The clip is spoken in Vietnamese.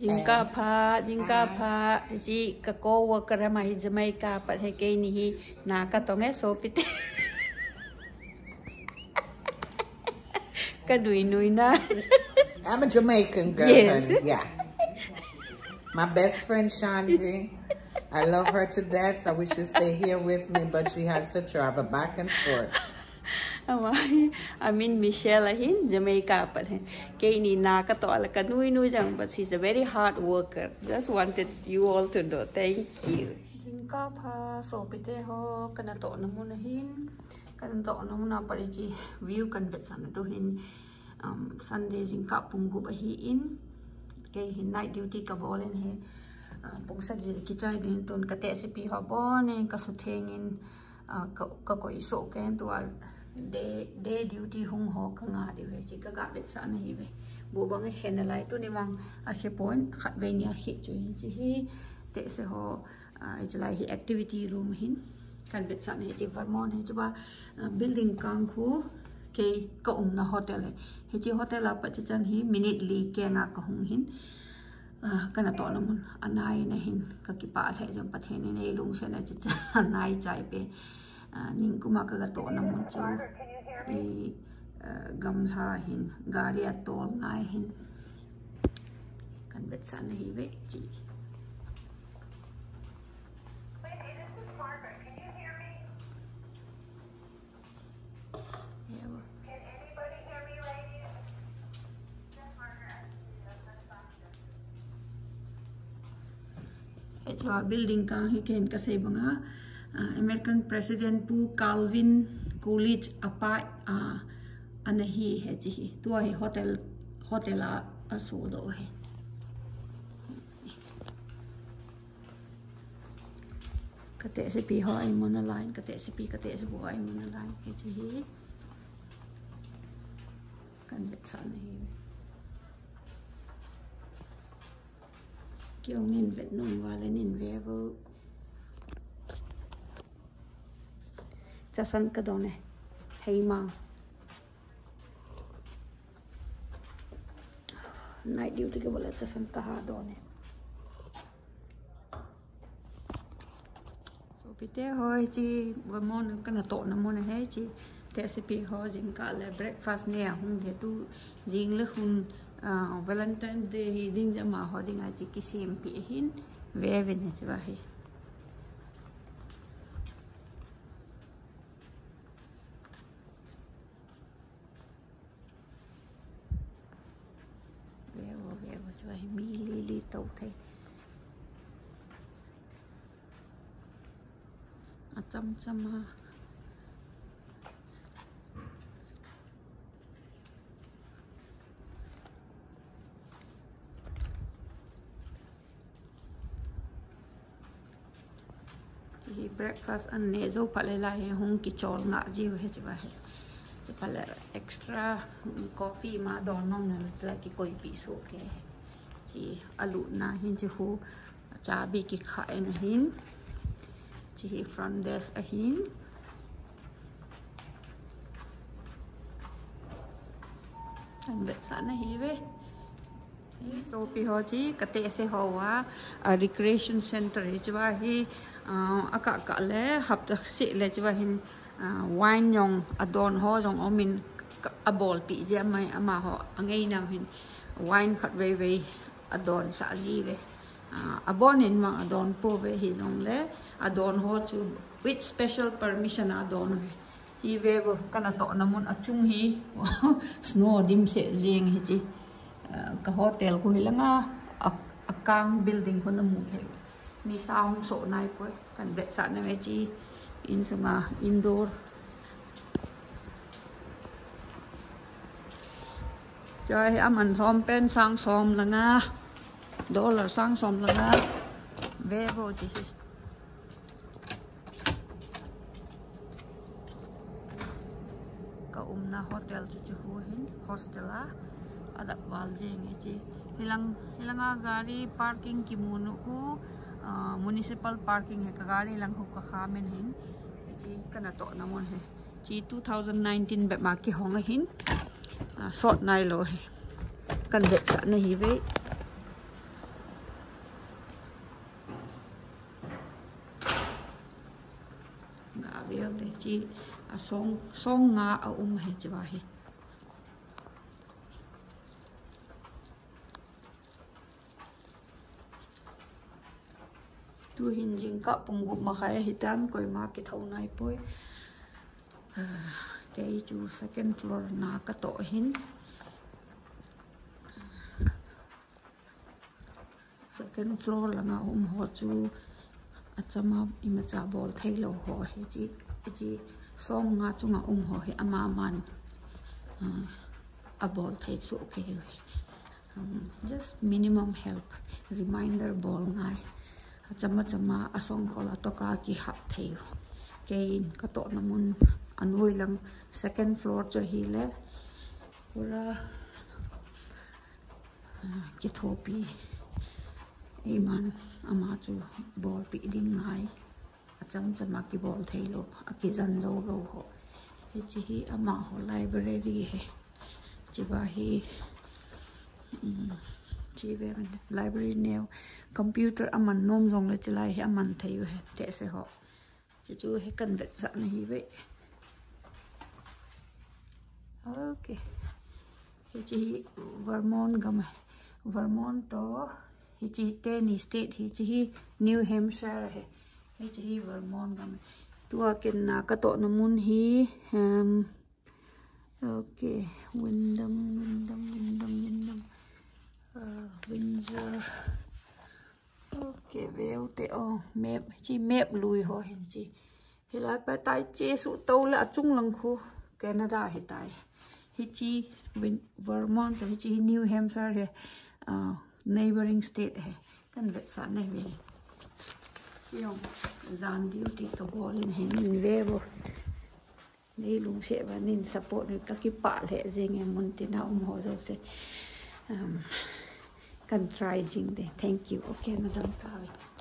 Jingka pha jingka pha ji ka ko wa kara ma hi Jamaica par he ke ni hi na ka to nge so pit ka dui nui na I'm a Jamaican girl, Yes. honey. Yeah. My best friend Shanji. I love her to death. I wish she'd stay here with me, but she has to travel back and forth. Amai Amin Michelle lah ahin Jamaica pun. Kini Ke ini na ala ka nui nui jang but she's a very hard worker. Just wanted you all to know. Thank you. Jinka pha so pite ho kana to namu nahin. Kana to namu na pare view kan bet sana to hin. Um, Sunday jinka punggu bahi in. Ke night duty ka he. Uh, pungsa gil kicai din tun kate sipi hobon ne kasutengin. Uh, ka, ka kan tu al day day duty hung ho ka nga di he chi ka ga bet sa na hi ve bu bang he na lai tu ni mang a he pon khat ve ni a hi chu hi chi hi te se ho uh, chi lai hi activity room hin kan bet sa na hi chi vermont he chi ba uh, building kang khu ke ka um na hotel he he chi hotel a pa chi chan hi minute li ke nga ka hung hin Ah, kana to namun anai na hin ka ki pa the jam pa the ne lung se na chi cha anai chai pe Ah, ning kuma ka ga to namun chu i ah, hin gari a tol ngai hin kan bet sa hi ve chi Yeah, well. Building ka hi kasi ka American President pu Calvin Coolidge apa anahi he chi tua he hotel hotel a aso do he kate se pi ho ai mona line kate se pi kate se bo ai mona line he chi he kan let san he kyong nin vet nun wa le nin ve bo vô cha sân cái đó này. Hay mà. Night duty cái bola cha sân cả hà này. So pite hoi chi vừa món cái nào tổ nó món này hết chi thế sẽ bị ho dính cả là breakfast nè không thể tu dính là hun à, Valentine Day hi ding za ma ho ding a chi ki sim pi hin. Ve ve ne chwa hi của breakfast अन्ने जो पले लाए हूँ कि चौल नाजी वह जब है जब पले एक्स्ट्रा कॉफ़ी माँ दोनों मिल जाए कि कोई पीस हो गया है chỉ alu na hin chỉ hu cha bị cái khai na hin chỉ front desk a hin anh bet sana hi ve so pi ho chi kate se ho wa a recreation center hi chwa hi aka ka le hap tak si le chwa hin wine yong adon ho jong omin a bol pi je mai ama ho angai na hin wine khat ve ve adon sa jive. Ve a in ma adon po ve hi le, adon ho chu, with special permission adon ve. Chi ve bo, kana to namun achung hi, snow dim se jing hi chi. Ah, ka hotel ko hilanga akang building ko namu the ni sound so nai po kan bet sa na ve chi, in sunga, indoor. Chơi am ăn thom pen sang xóm là nga. Là sang xóm là nga. Về vô chị. ka umna hotel chu chu hu hin hostel a ada à, wal jeng e chi hilang hilanga gari parking ki munu hu ờ, municipal parking he ka gari lang hu ka khamen hin e chi kana to namon he chi 2019 be ma ki hong hin à, sọt này rồi. Cần vệ sẵn này hí với ngã về để chi à song song ngã ở um hè chứ vậy tu hình dinh cả bông gục mà khai hitam coi mà cái thâu này bôi. À cái chu second floor na ka to hin second floor là nga um ho chu achama ima cha bol thei lo ho he chi chi song nga chu nga um ho he ama man a bol thei su okay um, just minimum help reminder bol ngai. Chama chama asong khola to ka ki hap thei kein ka to namun anoi lang second floor cho hi le pura ki thopi iman ama à, chu ball pi ding ngai acham à, chama ki ball thei à, lo aki zan zo lo ho he chi hi ama ho library he chi ba hi ừ. chi ve library neo computer aman nom zong le chlai he aman thei he te se ho chi chu he kan vet sa na hi ve okay hichi vermont gam vermont to hichi chi Tennessee state hichi New Hampshire he hichi vermont Vermont gam tua ken na ka to namun hi um okay Windham Windham Windham Windham uh, Windsor. Okay veo te o map. Chi map lui ho hin chi hi lai pa tai che su to la chung lang khu. Canada hết tai. Hi chi Vermont hi chi New Hampshire he uh, neighboring state hai kan vet sa ne ve. Yong zan duty to bol in hen in ve bo. Nei lung se và nin support ni các cái pa le jing em mun tin na um ho zo se. Um kan try jing de. Thank you. Okay madam tao.